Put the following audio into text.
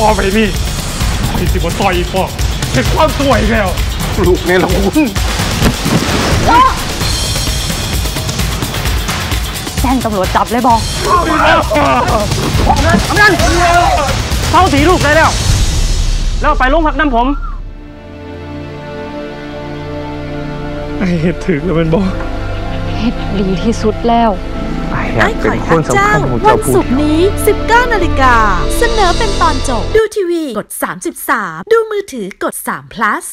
ต่อไปนี่ไอ้สิบ่ต่อยอีกพ่อเห็นความสวยแล้วลูกในละคุณแจ้งตำรวจจับเลยบอกนั่นเท่าสีลูกได้แล้ว แล้วไปโรงพักน้ำผมไอ้เห็ดถึงแล้วแมันบอกเฮ็ดดีที่สุดแล้ว ไอ้ไอ้เป็ข่นอยคฮันกสำเจ้าคัญของวัเจ้านผู้ศุกร์นี้ 19 นาฬิกา เสนอเป็นตอนจบ ดูทีวีกด 33 ดูมือถือกด3 plus